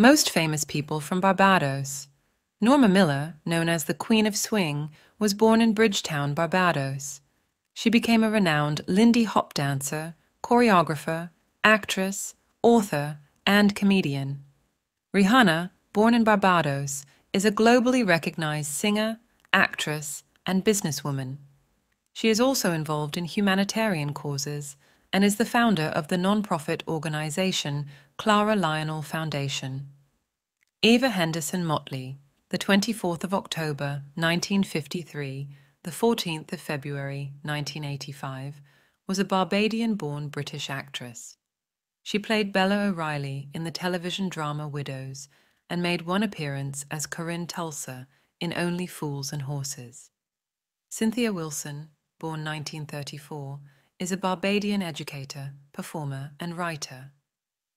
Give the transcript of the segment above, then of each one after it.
Most famous people from Barbados. Norma Miller, known as the Queen of Swing, was born in Bridgetown, Barbados. She became a renowned Lindy Hop dancer, choreographer, actress, author, and comedian. Rihanna, born in Barbados, is a globally recognized singer, actress, and businesswoman. She is also involved in humanitarian causes and is the founder of the non-profit organization Clara Lionel Foundation. Eva Henderson Mottley, the 24th of October 1953, the 14th of February 1985, was a Barbadian-born British actress. She played Bella O'Reilly in the television drama Widows and made one appearance as Corinne Tulsa in Only Fools and Horses. Cynthia Wilson, born 1934, is a Barbadian educator, performer, and writer.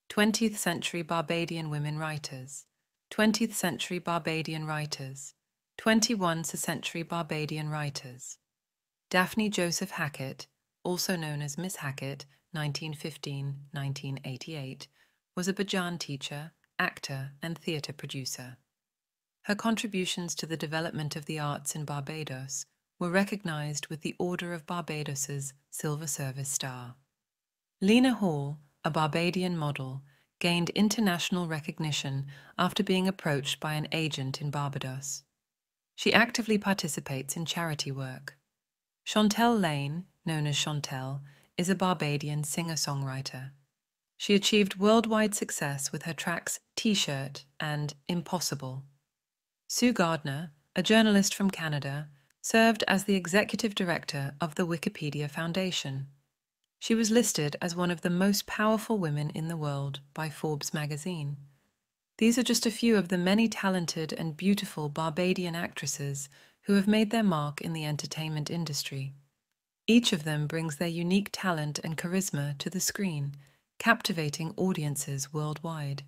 20th century Barbadian women writers, 20th century Barbadian writers, 21st century Barbadian writers. Daphne Joseph Hackett, also known as Miss Hackett, 1915-1988, was a Bajan teacher, actor, and theatre producer. Her contributions to the development of the arts in Barbados were recognized with the Order of Barbados's Silver Service Star. Lena Hall, a Barbadian model, gained international recognition after being approached by an agent in Barbados. She actively participates in charity work. Shontelle Layne, known as Shontelle, is a Barbadian singer-songwriter. She achieved worldwide success with her tracks T-shirt and Impossible. Sue Gardner, a journalist from Canada, served as the executive director of the Wikimedia Foundation. She was listed as one of the most powerful women in the world by Forbes magazine. These are just a few of the many talented and beautiful Barbadian actresses who have made their mark in the entertainment industry. Each of them brings their unique talent and charisma to the screen, captivating audiences worldwide.